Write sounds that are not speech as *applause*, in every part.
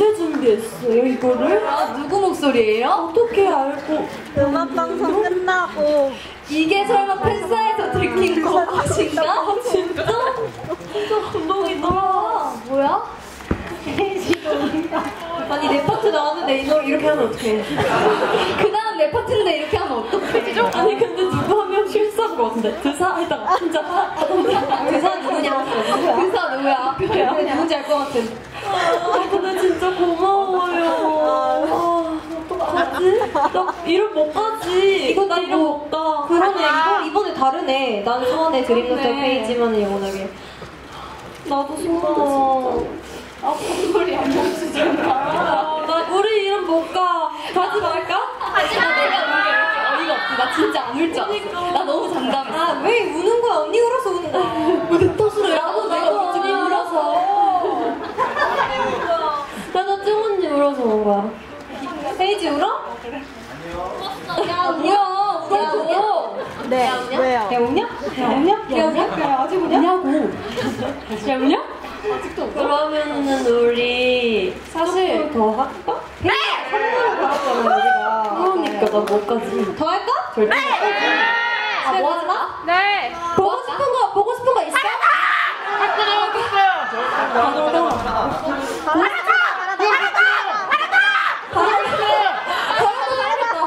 언제 준비했어요 이거를? 아, 누구 목소리예요? 어떻게 알고? 음악 방송 끝나고 이게 설마 팬사에서 들킨 것인가? 진짜? 진짜 감동이다. 뭐야? *laughs* 아니 내 파트 나왔는데 이 노래 이렇게 하면 어떡해? *laughs* 그 다음 내 파트인데 이렇게 하면 어떡해? *laughs* 아니 근데 누구 한 명 실수한 거 같은데 드사 하다가 진짜 드사 누구냐? 그사 누구야? 누군지 알 것 같은. 아 진짜 고마워요. 아, 어떡하지? 나 이름 못 가지. 이거 나 이름 뭐- 못 가. 그러네 이거 이번에 다르네 난 소원의 드림노트 그러네. 페이지만을 영원하게 나도 소원. 아, 소리 안 멈추잖아. 아, 나 우리 이름 못 가. 가지 말까? 하지만 내가 울게 이렇게 어이가 없어. 나 진짜 안 울 줄 알았어. 나 너무 장담했어. 아왜 우는 거야 언니 울어서 우는 거야 *laughs* 나도 내가 우중이 울어서. 나도 증 언니 울어서 온 거야. 페이지 울어? 야, 뭐야. 울어. 네 야, 우냐? 왜요? 야 우냐? 야 우냐? 야 우냐? 야 아직 우냐? 우냐고. 야, 우냐? 아직도 울어? 그러면은 우리 사실 더 할까? 네! 선물을 받았잖아 우리가 그러니까 나못 가지. 더 할까? 절대. 아, 뭐 하나? 네. 보고 싶은 거, 보고 싶은 거 있어? 바라다.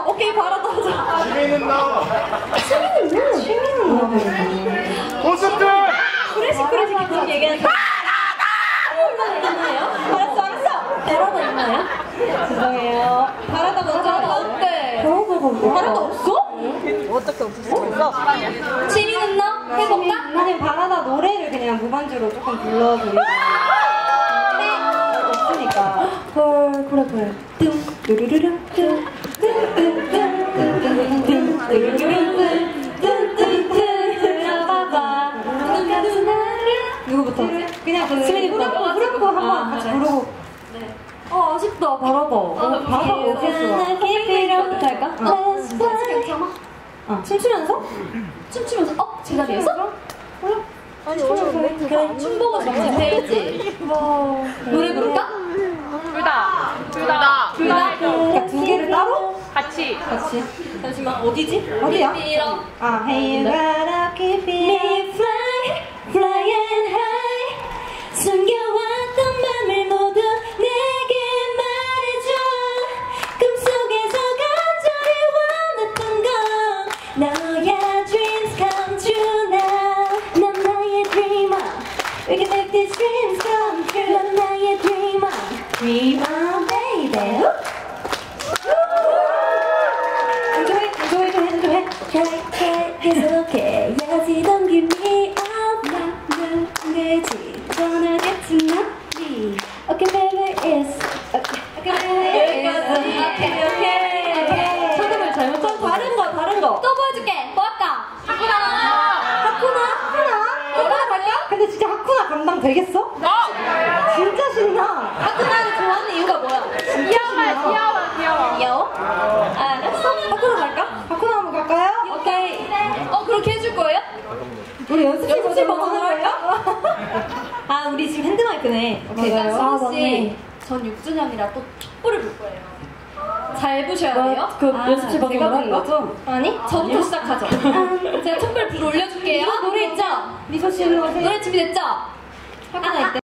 오케이, 바라다 하자. 재밌는 너 고수들 프레시 프레시 기분 얘기하는 바라다 있나요? 알았어, 알았어. 바라다 있나요? 죄송해요. 바라다 먼저 어때? 바라다 없어? 어떻게 없을 수가 있어? 취미는 너? 해볼까? 아니 바라다 노래를 그냥 무반주로 조금 불러드리고 네 없으니까 헐, 그래, 그래. 뚱, 뚜루루룽, 뚱, 뚱, 뚱, 뚱, 뚱, 뚱, 뚱, 뚜루루룽, 그냥 그 수민이부터. 후렴구 후렴구 한번 같이 부르고 아, 아쉽다, 바라다. 어, 바라다가 없었어. 피피로부터 할까? 어, 괜찮아? 어. 춤추면서? 춤추면서? 어? 제자리에서? 아니 어려운데? 그래, 춤 보고 싶지, 페이지. 뭐. 노래 부를까? 둘 다. 둘 다. 둘 다? 그러니까 두 개를 따로? 같이. 같이 잠시만, 어디지? 어디야? 아 Hey you gotta keep it Now your dreams come true now. Now, now you dream on. We can make these dreams come true. Now, now you dream on. Dream on, baby. Woo. Woo. Enjoy, enjoy, enjoy, enjoy. Try, try, it's okay. 또 보여줄게. 뭐 할까? 하쿠나. 하쿠나? 하쿠나? 뭐라 갈까? 근데 진짜 하쿠나 감당 되겠어? 진짜 신나 하쿠나를 좋아하는 이유가 뭐야? 귀여워, 귀여워, 귀여워. 귀여워? 알았어. 하쿠나 갈까? 하쿠나 한번 갈까요? 오케이. 어, 그렇게 해줄 거예요? 우리 연습 연습실 버전으로 *laughs* 아 우리 지금 핸드마이크네 맞아요. 수아 씨, 전 6주년이라 또 촛불을 불 거예요. 잘 부셔야 돼요. 그 아, 연습실 제가 방금 부른 할까? 거죠? 아니? 저부터 시작하죠. 제가 촛불 불 올려줄게요. 노래 있죠? 미소 씨 노래 준비됐죠? 하쿠나 있대